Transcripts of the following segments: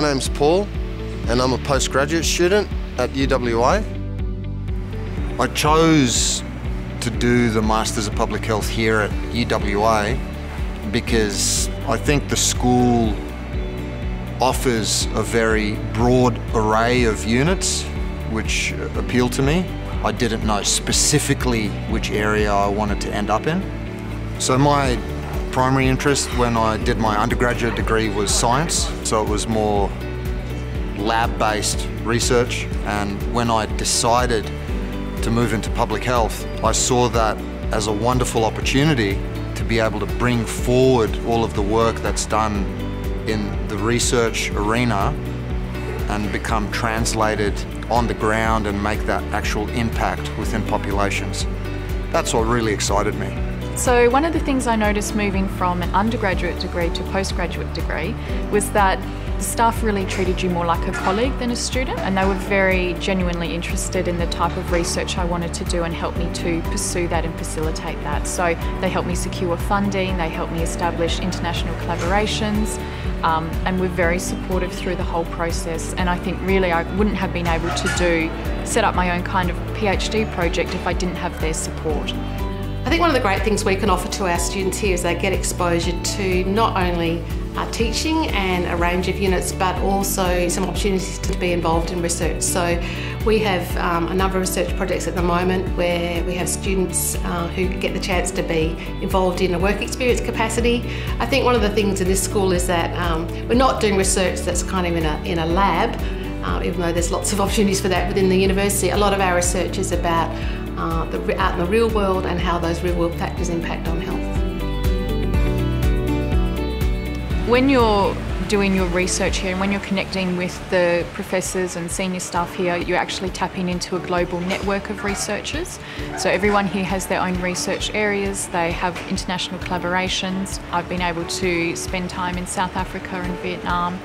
name's Paul and I'm a postgraduate student at UWA. I chose to do the Masters of Public Health here at UWA because I think the school offers a very broad array of units which appeal to me. I didn't know specifically which area I wanted to end up in. So my primary interest when I did my undergraduate degree was science, so it was more lab-based research and when I decided to move into public health, I saw that as a wonderful opportunity to be able to bring forward all of the work that's done in the research arena and become translated on the ground and make that actual impact within populations. That's what really excited me. So one of the things I noticed moving from an undergraduate degree to postgraduate degree was that the staff really treated you more like a colleague than a student and they were very genuinely interested in the type of research I wanted to do and helped me to pursue that and facilitate that. So they helped me secure funding, they helped me establish international collaborations um, and were very supportive through the whole process and I think really I wouldn't have been able to do, set up my own kind of PhD project if I didn't have their support. Think one of the great things we can offer to our students here is they get exposure to not only uh, teaching and a range of units but also some opportunities to be involved in research. So we have um, a number of research projects at the moment where we have students uh, who get the chance to be involved in a work experience capacity. I think one of the things in this school is that um, we're not doing research that's kind of in a, in a lab uh, even though there's lots of opportunities for that within the university. A lot of our research is about uh, the, out in the real world and how those real world factors impact on health. When you're doing your research here and when you're connecting with the professors and senior staff here, you're actually tapping into a global network of researchers. So everyone here has their own research areas, they have international collaborations. I've been able to spend time in South Africa and Vietnam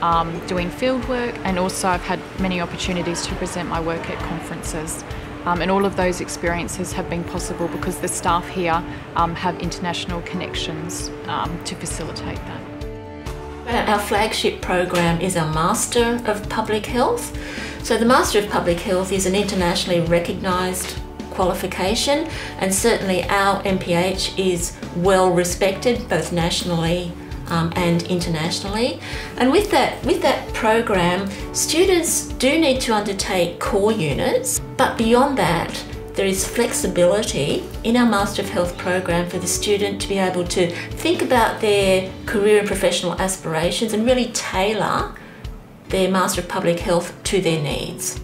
um, doing field work and also I've had many opportunities to present my work at conferences. Um, and all of those experiences have been possible because the staff here um, have international connections um, to facilitate that. Our flagship program is our Master of Public Health. So the Master of Public Health is an internationally recognised qualification and certainly our MPH is well respected both nationally um, and internationally. And with that, with that program, students do need to undertake core units, but beyond that, there is flexibility in our Master of Health program for the student to be able to think about their career and professional aspirations and really tailor their Master of Public Health to their needs.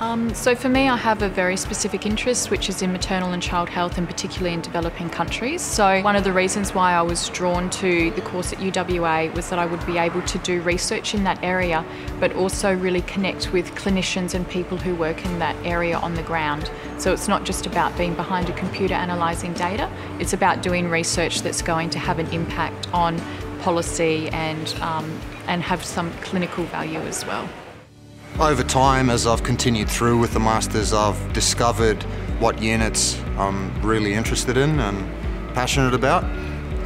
Um, so for me, I have a very specific interest, which is in maternal and child health, and particularly in developing countries. So one of the reasons why I was drawn to the course at UWA was that I would be able to do research in that area, but also really connect with clinicians and people who work in that area on the ground. So it's not just about being behind a computer analysing data, it's about doing research that's going to have an impact on policy and, um, and have some clinical value as well. Over time, as I've continued through with the Masters, I've discovered what units I'm really interested in and passionate about.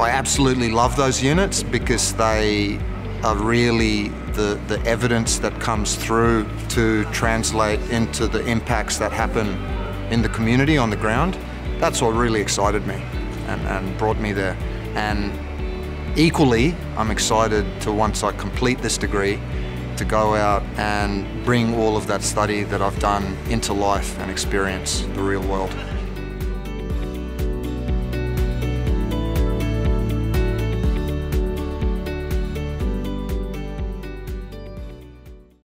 I absolutely love those units because they are really the, the evidence that comes through to translate into the impacts that happen in the community on the ground. That's what really excited me and, and brought me there. And equally, I'm excited to once I complete this degree, to go out and bring all of that study that I've done into life and experience the real world.